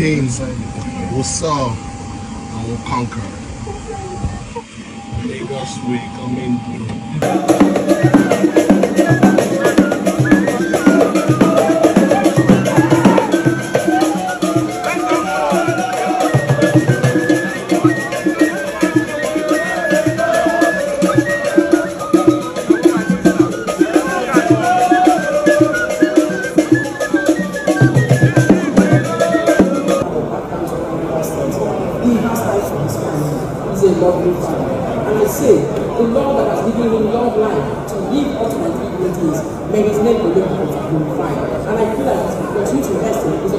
Will serve and will conquer. Lagos we coming through. He a lovely father. And I say, the Lord that has given him long life to live up to my dignity is, may his name be glorified. And I feel like he continue to rest in his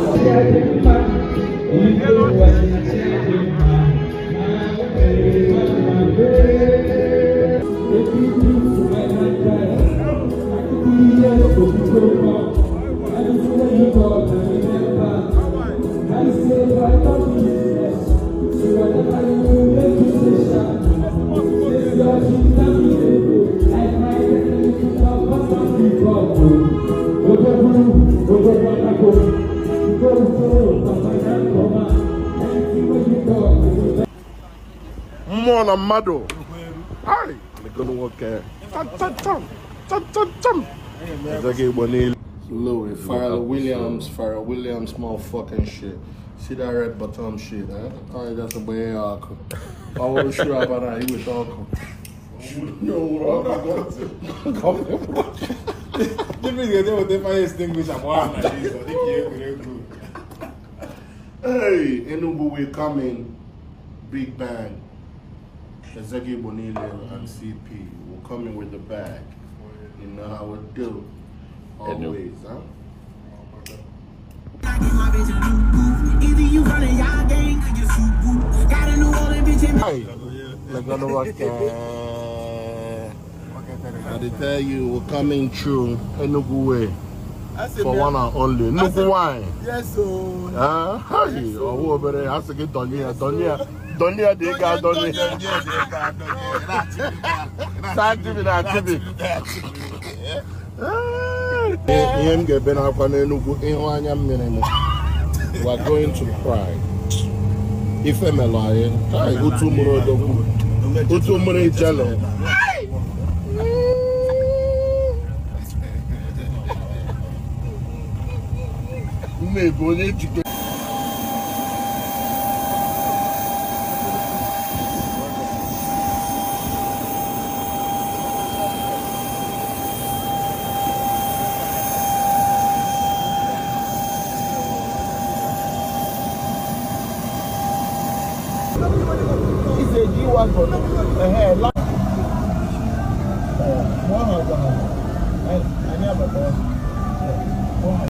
gị Igbo niile Louis, Pharrell Williams, Pharrell Williams, motherfucking shit. See that red bottom shit, eh? Oh, that's a boy ọkụ. Ọ bụrụ sure about that, iweta ọkụ. Difference ga-ede weta fire extinguisher ma ọ na Jesus, ọ dịka ihe egwuregwu. Hey, Enugu, we coming. Big Bang. Ezegi Bonile and CP will come in with the bag. You know how it do. Always, huh? Either you running y'all gang or you shoot whoop. Got a New Orleans bitch in Hey, Legodo Rock. I dey tell you, we're coming through Enugu way for one and only. Enugu wine. Yes, so. Ah, hey, ọwọ́ obìnrin a sì kí dọ̀ní ẹ̀ dọ̀ní adọ ndị a dị ego adọ n'ihe satịbi na atịbi ihe m ga-ebe n'akwa n'enugwu ịhụ anya mmiri m. We going to cry. Ife melụ anyị. Otu mụrụ odogwu. Otu mụrụ ijele. Mmebu onye ejikọ wa gbọdọ ẹhẹ ẹ láti ẹ hàn wọn hàn ẹ àní àbàbà wọn.